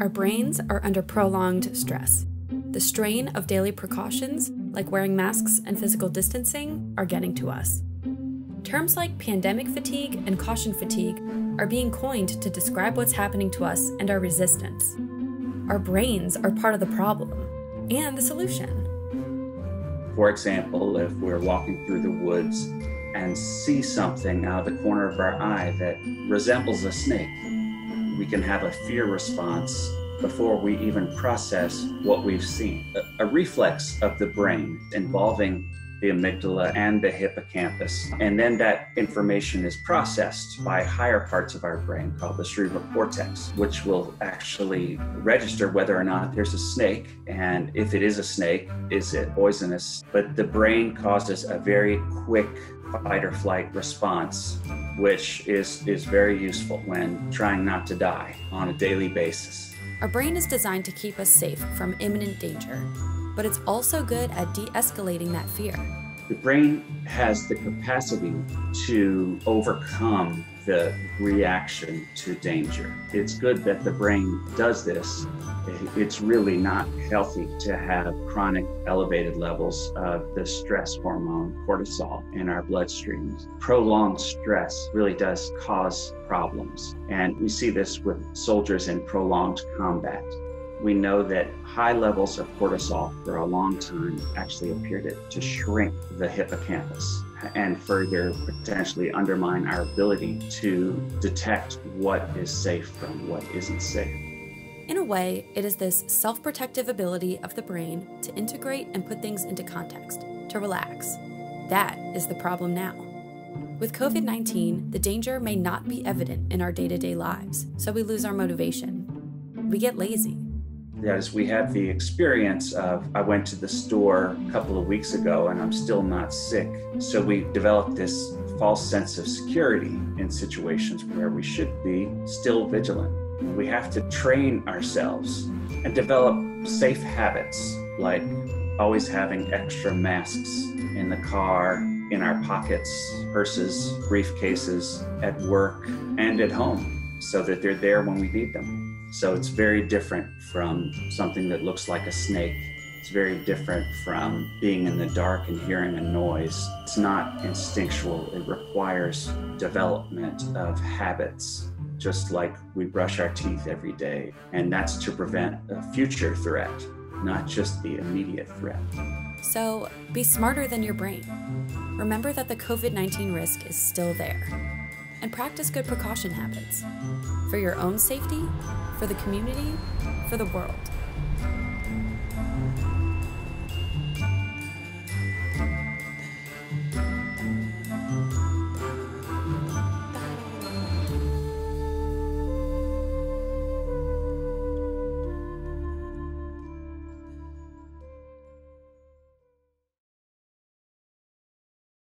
Our brains are under prolonged stress. The strain of daily precautions, like wearing masks and physical distancing, are getting to us. Terms like pandemic fatigue and caution fatigue are being coined to describe what's happening to us and our resistance. Our brains are part of the problem and the solution. For example, if we're walking through the woods and see something out of the corner of our eye that resembles a snake, we can have a fear response before we even process what we've seen. A, a, reflex of the brain involving the amygdala and the hippocampus. And then that information is processed by higher parts of our brain called the cerebral cortex, which will actually register whether or not there's a snake. And if it is a snake, is it poisonous? But the brain causes a very quick fight or flight response, which is, is very useful when trying not to die on a daily basis. Our brain is designed to keep us safe from imminent danger, but it's also good at de escalating that fear. The brain has the capacity to overcome the reaction to danger. It's good that the brain does this. It's really not healthy to have chronic elevated levels of the stress hormone cortisol in our bloodstreams. Prolonged stress really does cause problems. And we see this with soldiers in prolonged combat we know that high levels of cortisol for a long time actually appear to, to shrink the hippocampus and further potentially undermine our ability to detect what is safe from what isn't safe. In a way, it is this self protective ability of the brain to integrate and put things into context, to relax. That is the problem now. With COVID 19, the danger may not be evident in our day to day lives, so we lose our motivation. We get lazy as we had the experience of I went to the store a couple of weeks ago and I'm still not sick. So we developed this false sense of security in situations where we should be still vigilant. We have to train ourselves and develop safe habits like always having extra masks in the car, in our pockets, purses, briefcases, at work, and at home so that they're there when we need them. So it's very different from something that looks like a snake. It's very different from being in the dark and hearing a noise. It's not instinctual, it requires development of habits, just like we brush our teeth every day. And that's to prevent a future threat, not just the immediate threat. So be smarter than your brain. Remember that the COVID 19 risk is still there and practice good precaution habits for your own safety, for the community, for the world.